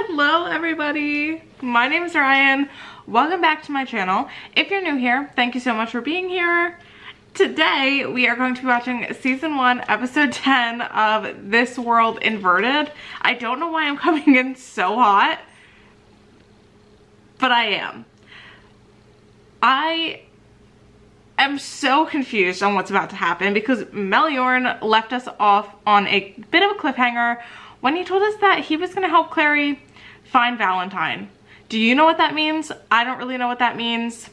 Hello everybody, my name is Ryann. Welcome back to my channel. If you're new here, thank you so much for being here. Today we are going to be watching season 1 episode 10 of This World Inverted. I don't know why I'm coming in so hot, but I am. I am so confused on what's about to happen because Meliorn left us off on a bit of a cliffhanger when he told us that he was gonna help Clary find Valentine. Do you know what that means? I don't really know what that means.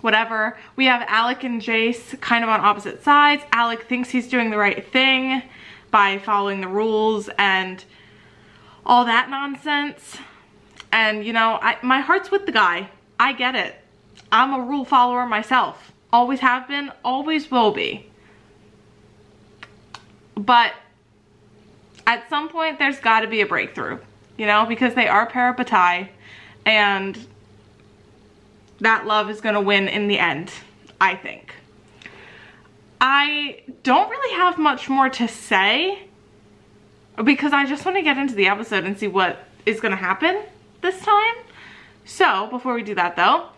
Whatever. We have Alec and Jace kind of on opposite sides. Alec thinks he's doing the right thing by following the rules and all that nonsense. And you know, I, my heart's with the guy. I get it. I'm a rule follower myself. Always have been, always will be. But at some point there's got to be a breakthrough, you know, because they are parabatai and that love is to win in the end, I think. I don't really have much more to say because I just want to get into the episode and see what is going to happen this time. So before we do that though,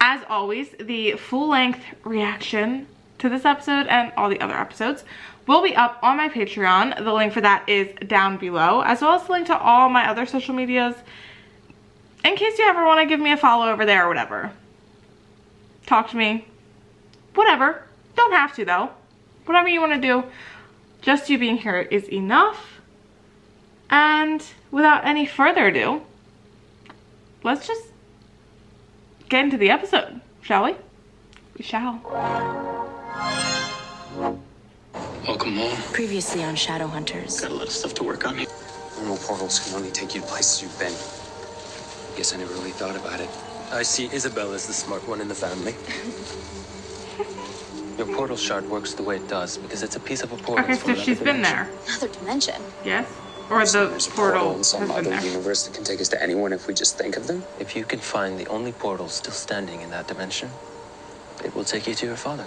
as always, the full length reaction to this episode and all the other episodes will be up on my Patreon. The link for that is down below, as well as the link to all my other social medias in case you ever want to give me a follow over there or whatever. Talk to me. Whatever. Don't have to though. Whatever you want to do. Just you being here is enough. And without any further ado, let's just get into the episode, shall we? We shall. Welcome home. Previously on Shadowhunters. Got a lot of stuff to work on here. Normal portals can only take you to places you've been. Guess I never really thought about it. I see Isabella's the smart one in the family. Your portal shard works the way it does because it's a piece of a portal. Okay, so she's been there. Another dimension. Yes? Or So the there's a portal in has some been other there. universe that can take us to anyone if we just think of them. If you can find the only portal still standing in that dimension, it will take you to your father.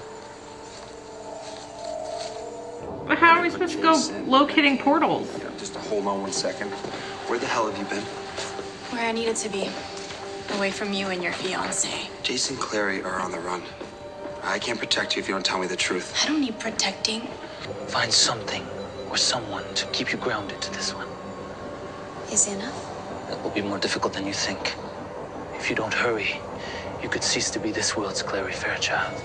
But how are we supposed to go locating portals? Just hold on one second. Where the hell have you been? Where I needed to be. Away from you and your fiance. Jason Clary are on the run. I can't protect you if you don't tell me the truth. I don't need protecting. Find something or someone to keep you grounded to this one. Is enough? That will be more difficult than you think. If you don't hurry, you could cease to be this world's Clary Fairchild.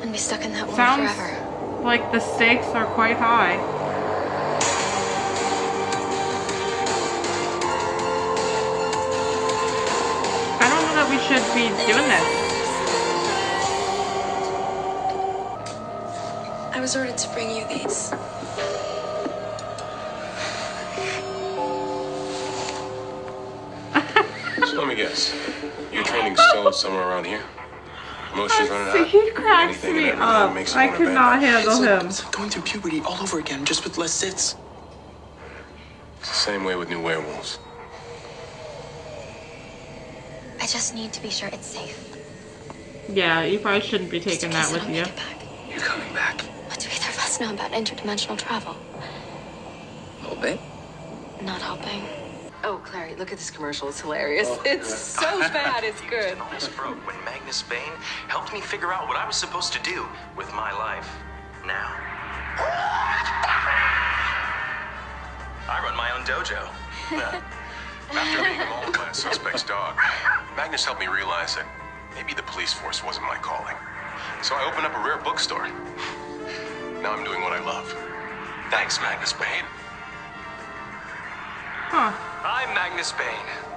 And be stuck in that world Sounds forever. Like the stakes are quite high. I don't know that we should be doing this. I was ordered to bring you these. So let me guess. You're training stones somewhere around here? Emotions running uh, See, out? he cracks me and everything that up. I could bend. not handle It's like, him. it's like going through puberty all over again, just with less sits. It's the same way with new werewolves. I just need to be sure it's safe. Yeah, you probably shouldn't be taking that Just with you. don't make it back. You're coming back. What do either of us know about interdimensional travel? A little bit. Not helping. Oh, Clary, look at this commercial. It's hilarious. Oh, it's so bad, it's good. almost broke when Magnus Bane helped me figure out what I was supposed to do with my life. Now, I run my own dojo. After being a multi-class suspect's dog, Magnus helped me realize that maybe the police force wasn't my calling. So I opened up a rare bookstore. Now I'm doing what I love. Thanks, Magnus Bane. Huh. I'm Magnus Bane.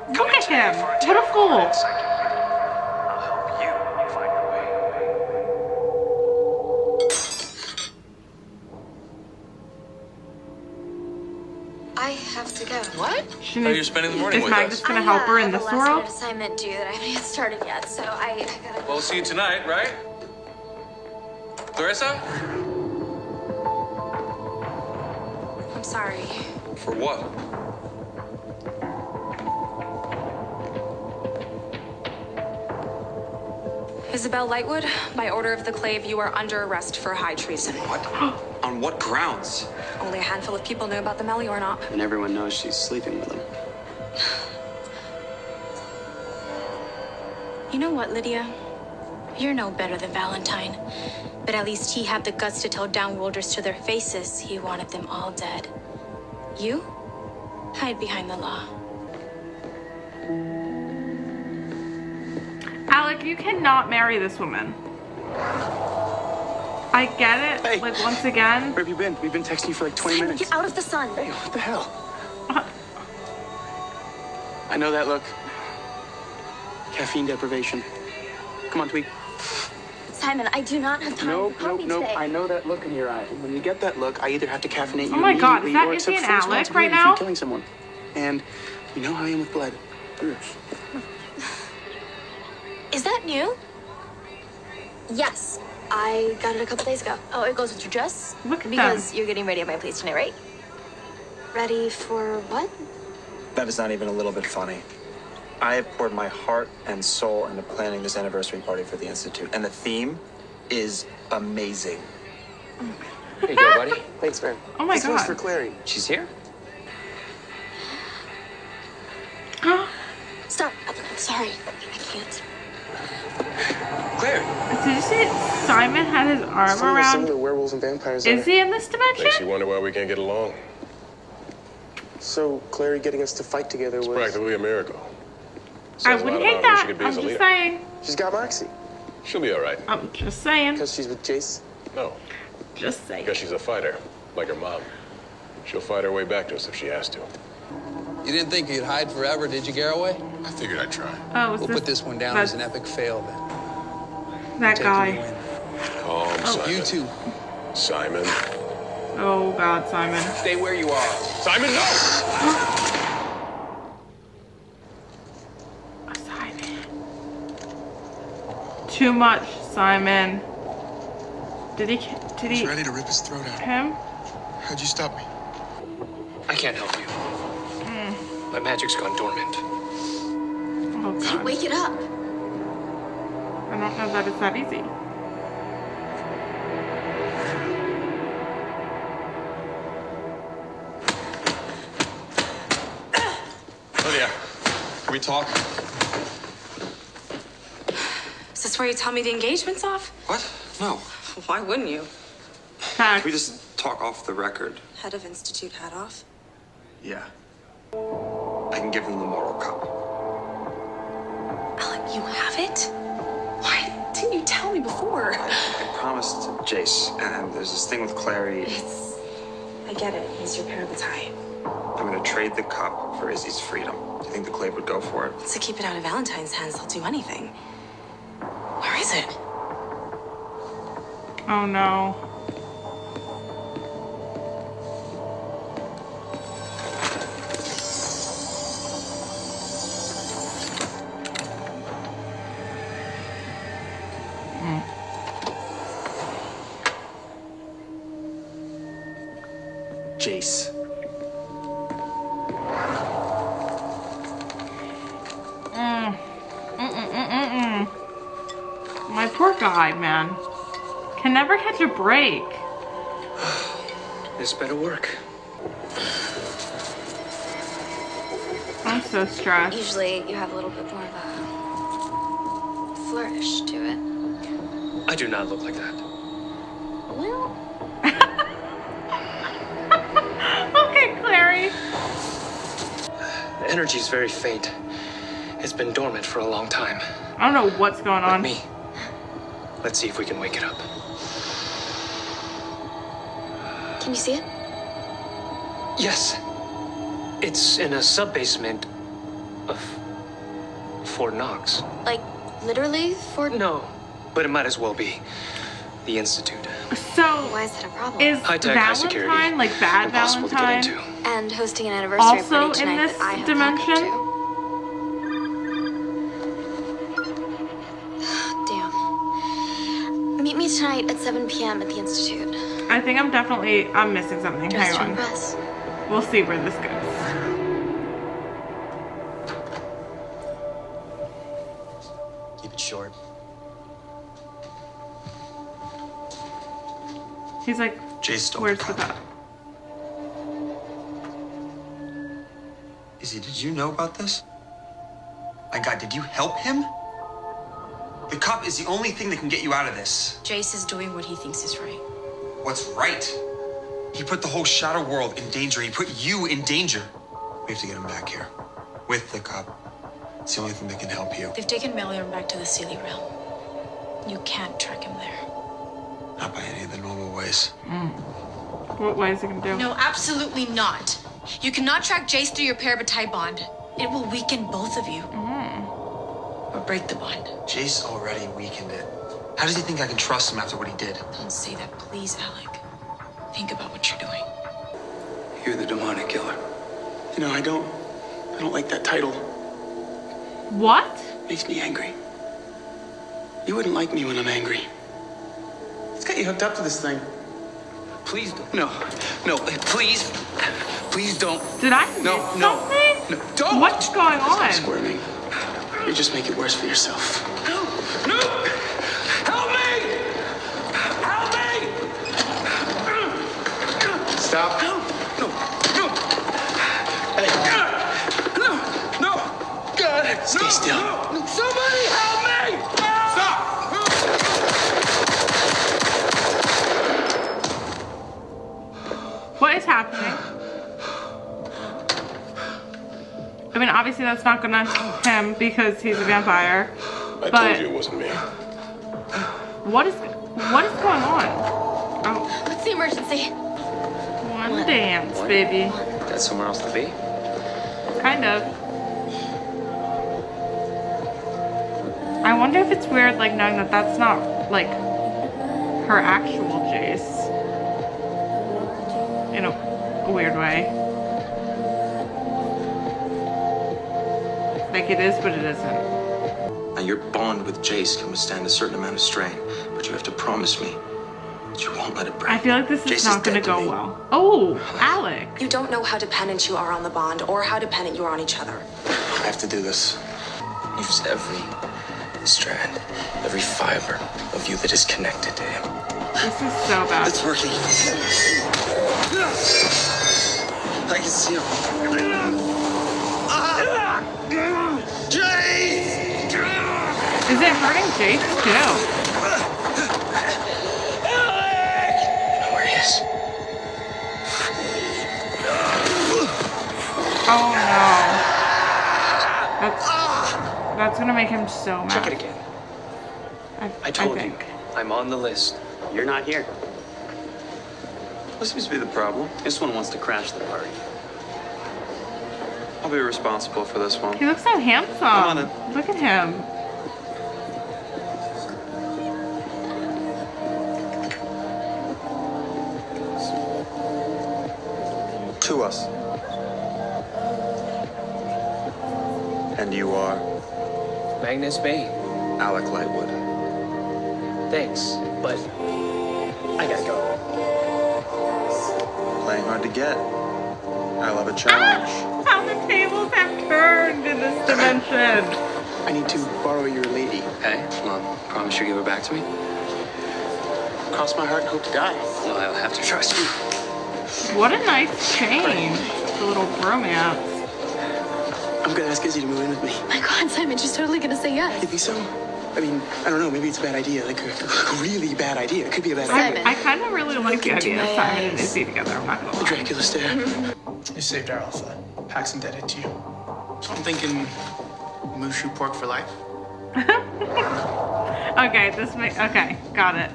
Look Coming at him. for a What a of fool. horror and psychic beauty. I'll help you find your way. I have to go. What? She How are you spending the morning is with Magnus us? gonna help her in have this a last world? minute assignment due that I haven't even started yet, so I, I gotta. Well, see you tonight, right? Clarissa? I'm sorry. For what? Isabelle Lightwood, by order of the Clave, you are under arrest for high treason. What? On what grounds? Only a handful of people know about the Meliorn op. And everyone knows she's sleeping with him. You know what, Lydia? You're no better than Valentine. But at least he had the guts to tell downworlders to their faces he wanted them all dead. You? Hide behind the law. Alec, you cannot marry this woman. I get it, Hey. like once again. Where have you been? We've been texting you for like 20 minutes. Get out of the sun. Hey, what the hell? Uh. I know that look. Caffeine deprivation. Come on, Tweak. Simon, I do not have time Nope, for nope, coffee nope. today. I know that look in your eye. And when you get that look, I either have to caffeinate you Oh my God, is immediately that or Izzy accept and full Alec responsibility right for you now? killing someone. And you know how I am with blood. Is that new? Yes. I got it a couple days ago. Oh, it goes with your dress? Look at Because them. you're getting ready at my place tonight, right? Ready for what? That is not even a little bit funny. I have poured my heart and soul into planning this anniversary party for the Institute, and the theme is amazing. Here you go, buddy. Thanks, man. Oh my this one's God. for Clary. She's here? Stop. I'm sorry. I can't. Clary. Did you see Simon had his arm Some of around the werewolves and vampires Is he in this dimension? Makes you wonder why we can't get along. So Clary getting us to fight together It's was. practically a miracle. I Says a wouldn't lot hate about who she that. could be I'm a just leader. saying. She's got Moxie. She'll be all right. I'm just saying. Because she's with Jace. No, Just saying. because she's a fighter, like her mom. She'll fight her way back to us if she has to. You didn't think you'd hide forever, did you, Garroway? I figured I'd try. Oh, We'll put this one down as an epic fail then. That guy. the win. Calm, oh, Simon. You too. Simon. Oh God, Simon. Stay where you are. Simon, no! Simon. Too much, Simon. Did he? Did he? ready to rip his throat out. Him? How'd you stop me? I can't help you. Hmm. My magic's gone dormant. God. Wake it up. I don't know that it's that easy. Lydia, can we talk? Is this where you tell me the engagement's off? What? No. Why wouldn't you? Can we just talk off the record? Head of Institute hat off. Yeah. I can give them the Mortal Cup. Alec, you have it? Why didn't you tell me before? I promised Jace, and there's this thing with Clary. It's. I get it. He's your parabatai. I'm gonna trade the cup for Izzy's freedom. Do you think the Clave would go for it? To keep it out of Valentine's hands, they'll do anything. Where is it? Oh no. Man. Can never catch a break. This better work. I'm so stressed. Usually you have a little bit more of a flourish to it. I do not look like that. Well, Okay, Clary. The energy's very faint. It's been dormant for a long time. I don't know what's going Like on. me. Let's see if we can wake it up. can you see it? Yes. It's in a sub basement of Fort Knox. Like, literally for. No, but it might as well be. The Institute. So, Why is that a problem? is High-tech, high security. Valentine, like bad Impossible to get into. and hosting an anniversary also party in tonight this that I have dimension? Damn. Tonight at 7 p.m. at the Institute. I think I'm definitely, I'm missing something. Dress to Hang on. impress. We'll see where this goes. Keep it short. He's like, Jace stole Where's the the cup. cup? Izzy, did you know about this? My God, did you help him? The cup is the only thing that can get you out of this. Jace is doing what he thinks is right. What's right? He put the whole shadow world in danger. He put you in danger. We have to get him back here. With the cup. It's the only thing that can help you. They've taken Meliorn back to the Seelie realm. You can't track him there. Not by any of the normal ways. Hmm. What way is it gonna do? No, absolutely not. You cannot track Jace through your parabatai bond. It will weaken both of you. Or break the bond. Jace already weakened it. How does he think I can trust him after what he did? Don't say that, please, Alec. Think about what you're doing. You're the demonic killer. You know, I don't. I don't like that title. What? Makes me angry. You wouldn't like me when I'm angry. Let's get you hooked up to this thing. Please don't. No, no, please. Please don't. Did I No, miss no. something? No, don't. What's going Stop on? squirming. You just make it worse for yourself. No! No! Help me! Help me! Stop. No! No! No! Hey, No! No! God! Stay no, still. No! That's not gonna him because he's a vampire. I But- told you it wasn't me. What is what is going on? Oh, What's the emergency? one dance, baby. Got somewhere else to be? Kind of. I wonder if it's weird, like knowing that that's not like her actual Jace. In a, a weird way. Like it is, but it isn't. Now, your bond with Jace can withstand a certain amount of strain, but you have to promise me that you won't let it break. I feel like this is Jace not gonna go me. well. Oh, Alec. You don't know how dependent you are on the bond or how dependent you are on each other. I have to do this. Use every strand, every fiber of you that is connected to him. This is so bad. It's working. I can see him. Is it hurting Jace too? You know where he is? Oh no. That's that's gonna make him so mad. Check it again. I, I told you. think. I'm on the list. You're not here. What seems to be the problem? This one wants to crash the party. I'll be responsible for this one. He looks so handsome. Look at him. Us. And you are Magnus Bane. Alec Lightwood. Thanks, but I gotta go. Playing hard to get. I love a challenge. Ah, how the tables have turned in this dimension. I need to borrow your lady. Hey, well, promise you'll give her back to me? Cross my heart and hope to die. Well, I'll have to trust you. What a nice change. The little bromance. I'm gonna ask Izzy to move in with me. My God, Simon, she's totally gonna say yes. You think so? I mean, I don't know. Maybe it's a bad idea. Like a, a really bad idea. It could be a bad I, idea. I kind of really like the idea of Simon and Izzy together. I'm not gonna The lie. Dracula stare. You saved our alpha. Pack's indebted to you. So I'm thinking Mushu pork for life. Okay, this makes okay. Got it.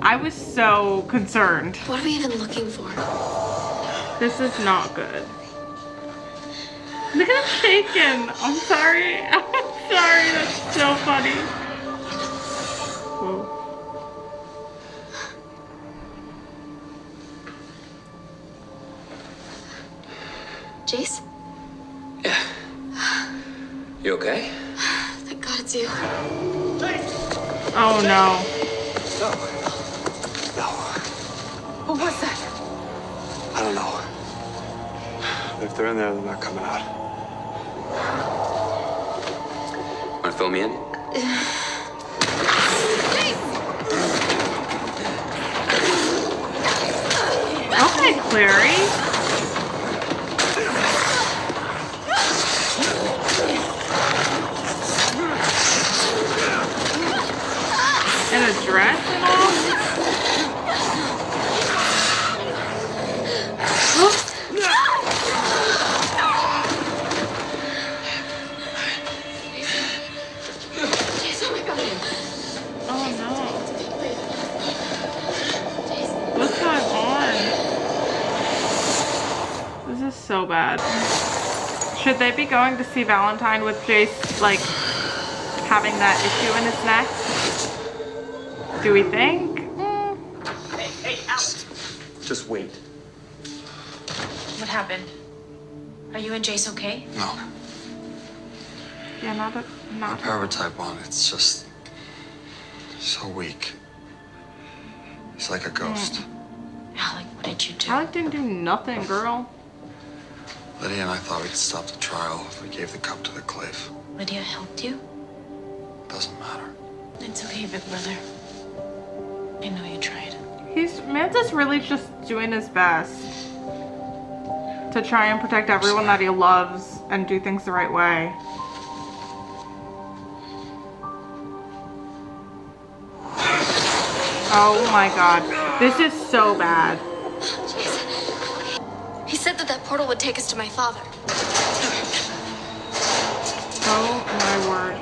I was so concerned. What are we even looking for? This is not good. Look at him shaking. I'm sorry. I'm sorry. That's so funny. Whoa. Jace? You okay? Thank God it's you. Oh no. What was that? I don't know. But if they're in there, they're not coming out. Want to fill me in? Okay, Clary. In a dress Should they be going to see Valentine with Jace, like, having that issue in his neck? Do we think? Mm. Hey, hey, out! Just wait. What happened? Are you and Jace okay? No, Yeah, not a, my not. parabatai one, it's just so weak. He's like a ghost. Alec, what did you do? Alec didn't do nothing, girl. Lydia and I thought we could stop the trial if we gave the cup to the Clave. Lydia helped you? Doesn't matter. It's okay, big brother. I know you tried. He's Mantis really just doing his best to try and protect everyone that he loves and do things the right way. Oh my god. This is so bad. He said that that portal would take us to my father. Oh my word.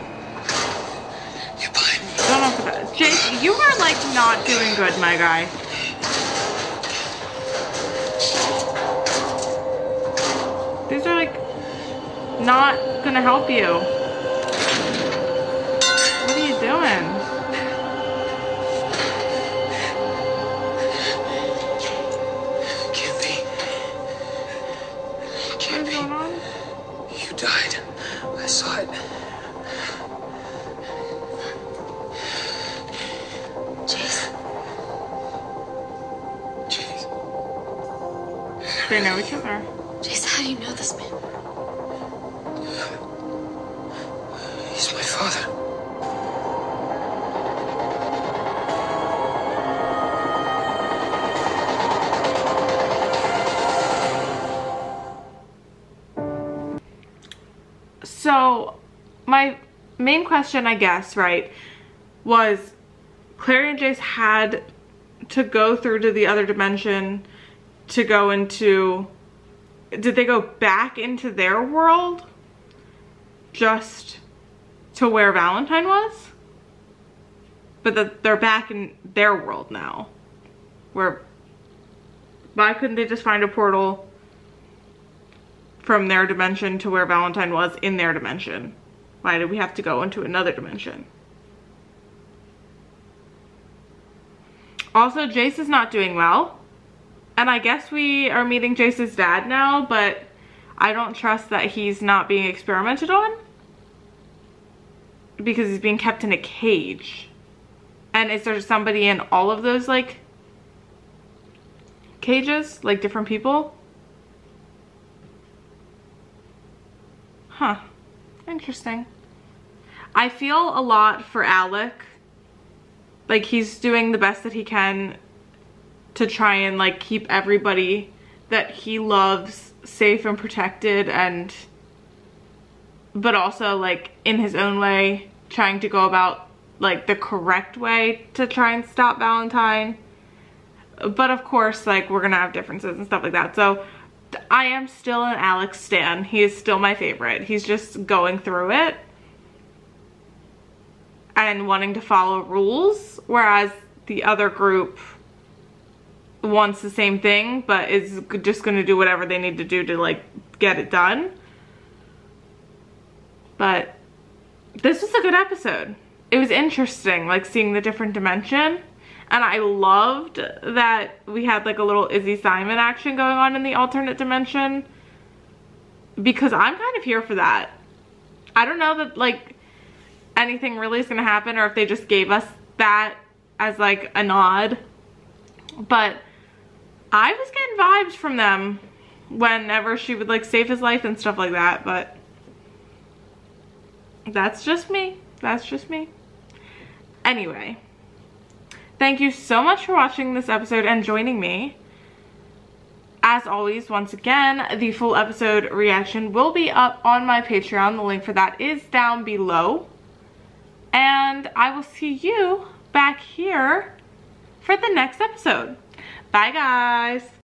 You're behind me. Don't know for that. Jace, you are like not doing good, my guy. These are like not gonna help you. I saw it. Jace. Jeez. They know each other. Jace, how do you know this man? He's my father. Main question, I guess, right, was Clary and Jace had to go through to the other dimension to go into. Did they go back into their world just to where Valentine was? But that they're back in their world now. Where. Why couldn't they just find a portal from their dimension to where Valentine was in their dimension? Why did we have to go into another dimension? Also, Jace is not doing well. And I guess we are meeting Jace's dad now, but I don't trust that he's not being experimented on. Because he's being kept in a cage. And is there somebody in all of those, like, cages? Like, different people? Huh. Interesting. I feel a lot for Alec. Like he's doing the best that he can to try and like keep everybody that he loves safe and protected and but also like in his own way trying to go about like the correct way to try and stop Valentine. But of course like we're gonna have differences and stuff like that. So I am still an Alex Stan. He is still my favorite. He's just going through it and wanting to follow rules, whereas the other group wants the same thing, but is just going to do whatever they need to do to like get it done. But this was a good episode. It was interesting, like seeing the different dimension. And I loved that we had like a little Izzy Simon action going on in the alternate dimension. Because I'm kind of here for that. I don't know that like anything really is going to happen or if they just gave us that as like a nod. But I was getting vibes from them whenever she would like save his life and stuff like that. But that's just me. That's just me. Anyway, thank you so much for watching this episode and joining me. as always, once again, the full episode reaction will be up on my Patreon. The link for that is down below. And I will see you back here for the next episode. Bye, guys.